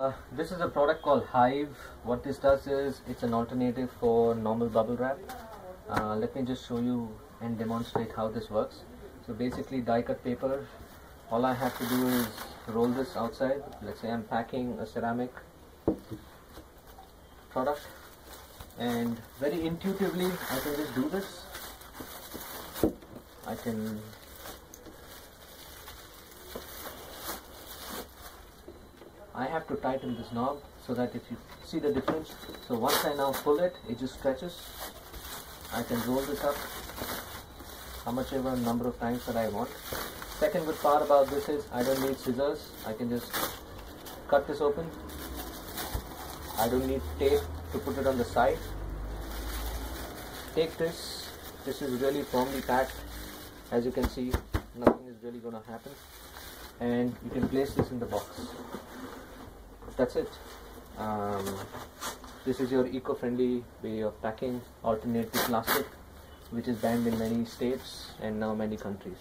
Uh, this is a product called Hive. What this does is it's an alternative for normal bubble wrap. Uh, let me just show you and demonstrate how this works. So basically die cut paper, all I have to do is roll this outside. Let's say I'm packing a ceramic product and very intuitively I can just do this. I can I have to tighten this knob so that if you see the difference so once I now pull it it just stretches. I can roll this up how much ever number of times that I want. Second good part about this is I don't need scissors. I can just cut this open. I don't need tape to put it on the side. Take this. This is really firmly packed. As you can see nothing is really gonna happen. And you can place this in the box that's it. Um, this is your eco-friendly way of packing alternate to plastic which is banned in many states and now many countries